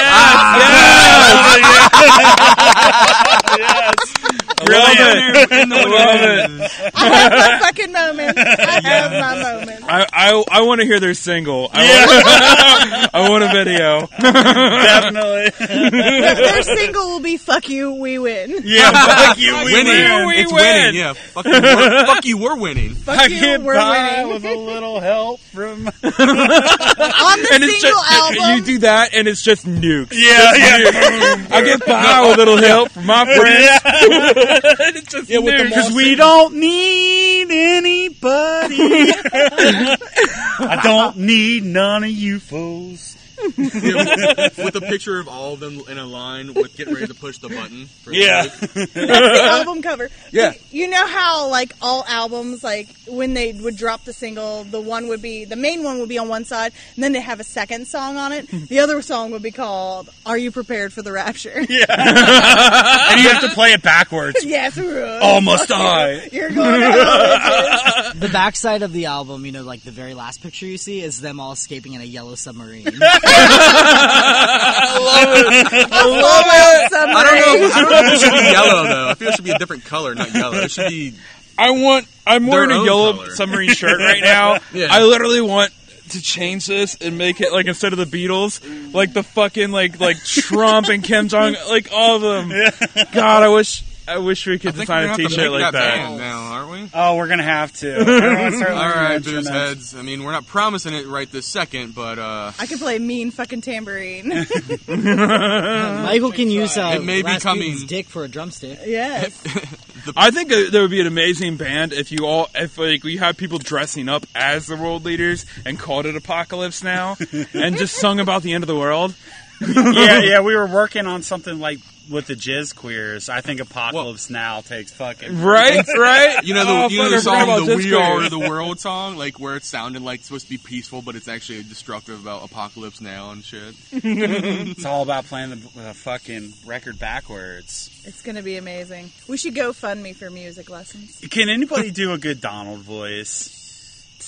in the
love it.
I have my fucking moment. I have my moment.
I I, I want to hear their single. I, want, I want a video.
Definitely.
Their, their single will be "Fuck You, We Win."
Yeah, fuck you. We
winning.
win.
we
it's
win.
winning. Yeah, fuck you. We're, fuck you. We're winning.
Fuck
I
you,
get
we're
by
winning.
with a little help from.
On the
And it's
single
just
album,
you do that, and it's just nukes.
Yeah, yeah.
I get by with a little help from my friends.
Yeah, with the
nukes.
Because we don't need anybody. I don't need none of you fools.
with a picture of all of them in a line with getting ready to push the button. For the
Yeah.
That's the album cover.
Yeah.
You know how like all albums, like when they would drop the single, the one would be the main one would be on one side, and then they have a second song on it. The other song would be called "Are You Prepared for the Rapture?"
Yeah, and you have to play it backwards.
yes, Ruth.
Oh, I?
You're going to.
The backside of the album, you know, like the very last picture you see is them all escaping in a yellow submarine.
I love it.
I don't know. I don't know if it should be yellow though. I feel it should be a different color, not yellow. It should be.
I want. I'm wearing a yellow
color.
submarine shirt right now.
Yeah.
I literally want to change this and make it like instead of the Beatles, like the fucking like like Trump and Kim Jong, like all of them. God, I wish. I wish we could design
we're
a
gonna have to
T-shirt like
that
that.
band now, aren't we?
Oh, we're gonna have to. All right, starting
All
learning
right,
instruments.
booze heads. I mean, we're not promising it right this second, but uh,
I can play mean fucking tambourine.
Michael can use uh,
It may be
Rasputin's
coming-
dick for a drumstick.
yes.
I think that there would be an amazing band if you all, if like we had people dressing up as the world leaders and called it Apocalypse Now, and just sung about the end of the world.
yeah, yeah, we were working on something like with the Jizz Queers. I think Apocalypse Now takes fucking.
Right, right.
you know the
Oh,
you know the
I forgot about
song "The We
guy.
Are the World" song, like where it sounded like it's supposed to be peaceful, but it's actually destructive about apocalypse now and shit.
It's all about playing the, the fucking record backwards.
It's going to be amazing. We should go fund me for music lessons.
Can anybody do a good Donald voice?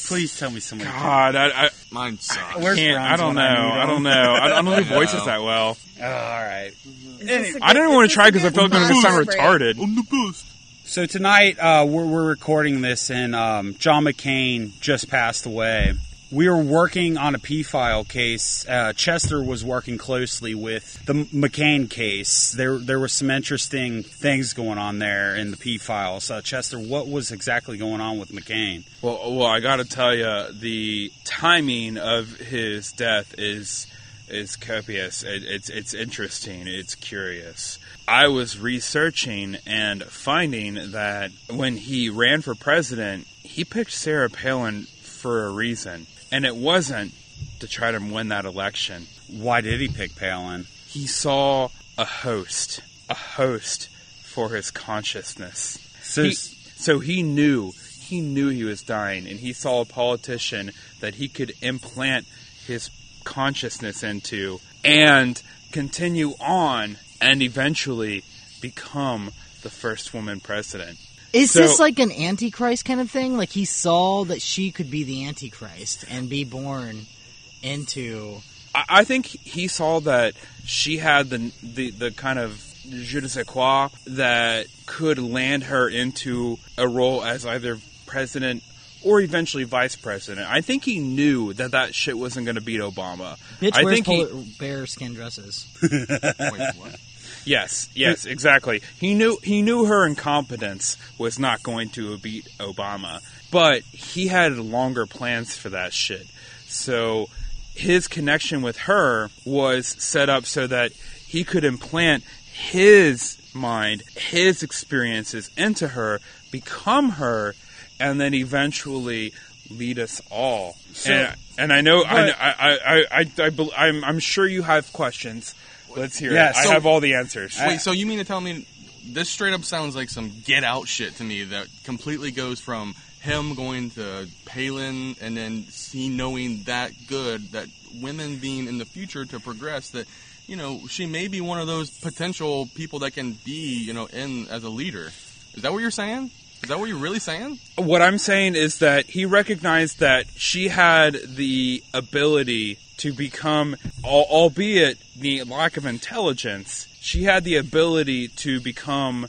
Please tell me someone. can.
God, I, I
Mine sucks.
Where's
can't. I don't know.
I
I don't know. I don't know the voices that well.
Oh, all right.
Is this a
I
good-
didn't want to try because I felt like it was sound
sponsor break?
retarded.
On the boost.
So tonight uh, we're, we're recording this, and um, John McCain just passed away. We were working on a P file case. Uh, Chester was working closely with the McCain case. There, there were some interesting things going on there in the P files. Uh, Chester, what was exactly going on with McCain?
Well, well, I got to tell you, the timing of his death is is copious. It, it's it's interesting. It's curious. I was researching and finding that when he ran for president, he picked Sarah Palin for a reason, and it wasn't to try to win that election.
Why did he pick Palin?
He saw a host, a host for his consciousness.
So,
He, so he knew, he knew he was dying, and he saw a politician that he could implant his consciousness into and continue on and eventually become the first woman president.
Is
So-
this like an antichrist kind of thing? Like he saw that she could be the antichrist and be born into.
I, I think he saw that she had the the, the kind of je ne sais quoi that could land her into a role as either president or eventually vice president. I think he knew that that shit wasn't going to beat Obama.
Bitch
I
wears
think he,
bear skin dresses.
Wait, what?
Yes, yes, exactly. He knew he knew her incompetence was not going to beat Obama, but he had longer plans for that shit. So his connection with her was set up so that he could implant his mind, his experiences into her, become her, and then eventually lead us all. and, and I know, I,
but-
I, I, I, I, bel- I'm, I'm sure you have questions. Let's hear
Yeah,
it. I
so-
have all the answers.
Wait, so you mean to tell me this straight up sounds like some get out shit to me that completely goes from him going to Palin and then he knowing that good that women being in the future to progress that you know she may be one of those potential people that can be you know in as a leader. Is that what you're saying? Is that what you're really saying?
What I'm saying is that he recognized that she had the ability to become, albeit the lack of intelligence, she had the ability to become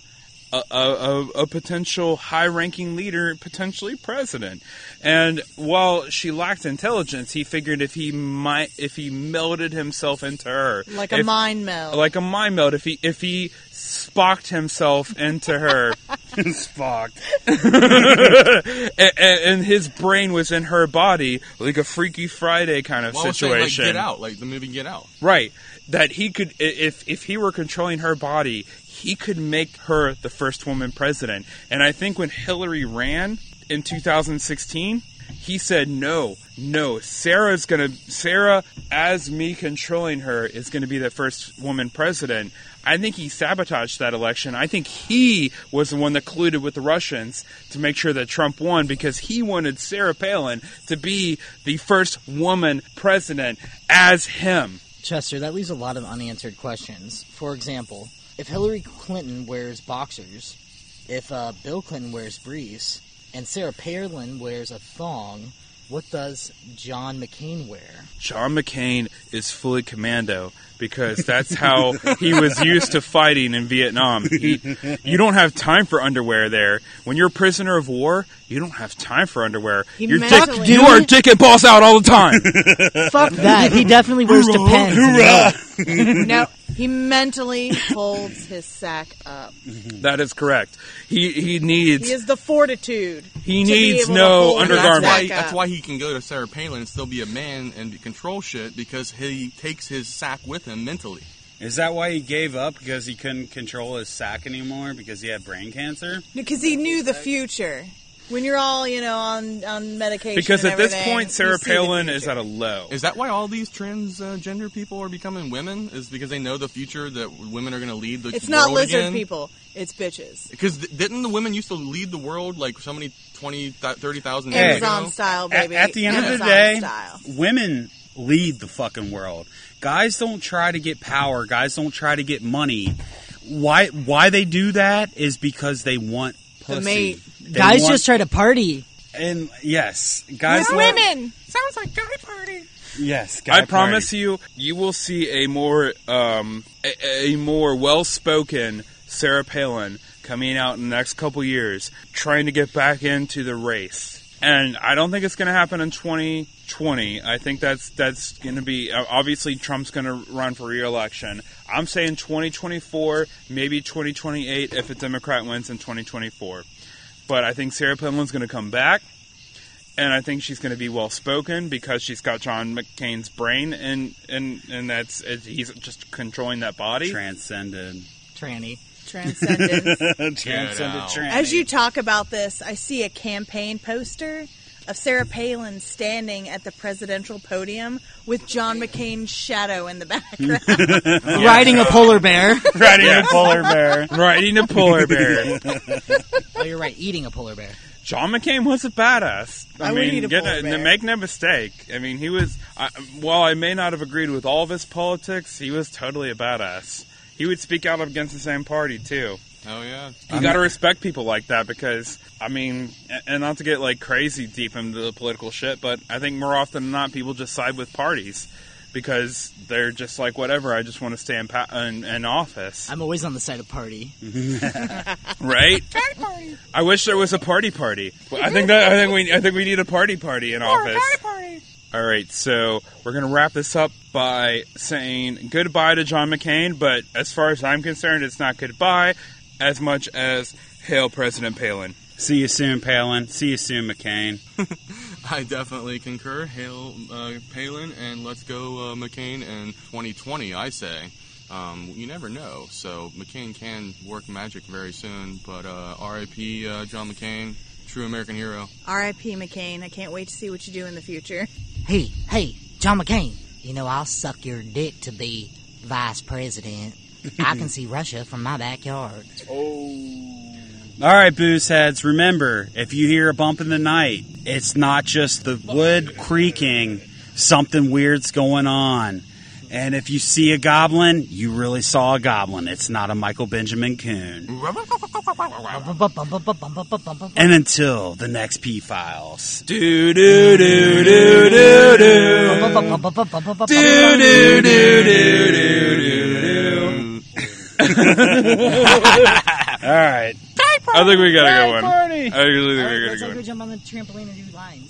a, a, a, a potential high-ranking leader, potentially president. And while she lacked intelligence, he figured if he might, if he melded himself into her,
Like a
if-
mind meld.
like a mind meld, if he if he spocked himself into her.
Spock.
and, and his brain was in her body, like a Freaky Friday kind of
Well, I was saying, like,
situation.
get out, like the movie Get Out.
Right. That he could, if if he were controlling her body, he could make her the first woman president. And I think when Hillary ran in 2016, he said, "No, no, Sarah's gonna Sarah as me controlling her is gonna be the first woman president." I think he sabotaged that election. I think he was the one that colluded with the Russians to make sure that Trump won because he wanted Sarah Palin to be the first woman president as him.
Chester, that leaves a lot of unanswered questions. For example, if Hillary Clinton wears boxers, if uh, Bill Clinton wears briefs, and Sarah Palin wears a thong, what does John McCain wear?
John McCain is fully commando because that's how he was used to fighting in Vietnam. He, you don't have time for underwear there. When you're a prisoner of war, you don't have time for underwear.
He
You're dick,
mentally-
you are dick and balls out all the time.
Fuck that. He definitely wears Depends. and you know it.
no, he mentally holds his sack up.
that is correct. He he needs
He has the fortitude.
he
to be
needs
able to
no
hold
And
that
that's
undergarment.
why,
sack
that's
up.
why he can go to Sarah Palin and still be a man and control shit because he takes his sack with him mentally.
Is that why he gave up? Because he couldn't control his sack anymore because he had brain cancer?
Because he knew the future. When you're all, you know, on, on medication.
Because
and
at this point, Sarah Palin is at a low.
Is that why all these transgender people are becoming women? Is because they know the future that women are going to lead the
It's not
world
lizard
again?
people. It's bitches.
Because th- didn't the women used to lead the world like so many 20, 30,000
Hey.
years
Amazon
ago?
style, baby.
at the end of the day,
style.
women lead the fucking world. Guys don't try to get power. Guys don't try to get money. Why? Why they do that is because they want pussy.
mate.
They
Guys
want-
just try to party.
and yes, guys. Want-
women.
Sounds like guy party.
Yes, guy
I promise
party.
you, you will see a more um, a, a more well-spoken Sarah Palin coming out in the next couple years, trying to get back into the race. And I don't think it's going to happen in 2020. I think that's that's going to be uh, obviously Trump's going to run for re-election. I'm saying 2024, maybe 2028 if a Democrat wins in 2024. But I think Sarah Palin's going to come back and I think she's going to be well spoken because she's got John McCain's brain, and and and that's he's just controlling that body.
transcended.
Tranny.
Transcendence.
transcended tranny.
As you talk about this, I see a campaign poster of Sarah Palin standing at the presidential podium with John McCain's shadow in the background.
Riding a polar bear.
Riding a polar bear.
Riding a polar bear.
oh, you're right. Eating a polar bear.
John McCain was a badass. I,
I would
mean,
eat a
get
polar
no-
bear.
make no mistake. I mean, he was. I, while I may not have agreed with all of his politics, he was totally a badass. He would speak out against the same party too.
Oh yeah.
You got to respect people like that because, I mean, and not to get like crazy deep into the political shit, but I think more often than not, people just side with parties because they're just like, whatever. I just want to stay in, pa- in, in office,
I'm always on the side of party.
right? Party party. I wish there was a party party. I think that I think we I think we need a party party in office. Party party. All right, so we're gonna wrap this up by saying goodbye to John McCain. But as far as I'm concerned, it's not goodbye as much as hail President Palin.
See you soon, Palin. See you soon, McCain.
I definitely concur. Hail uh, Palin and let's go uh, McCain in 2020. I say. Um, you never know. So McCain can work magic very soon. But uh, R.I.P. Uh, John McCain, true American hero.
R.I.P. McCain. I can't wait to see what you do in the future.
Hey, hey, John McCain. You know, I'll suck your dick to be vice president. I can see Russia from my backyard. Oh.
All right, booze heads. Remember, if you hear a bump in the night, it's not just the wood creaking. Something weird's going on. And if you see a goblin, you really saw a goblin. It's not a Michael Benjamin Coon. And until the next P Files. Do do do do do do. Do do do do do do. All right.
I think we gotta go one.
Party.
I really think we
Alright,
gotta
let's
go
all
one.
go jump on the trampoline and do lines.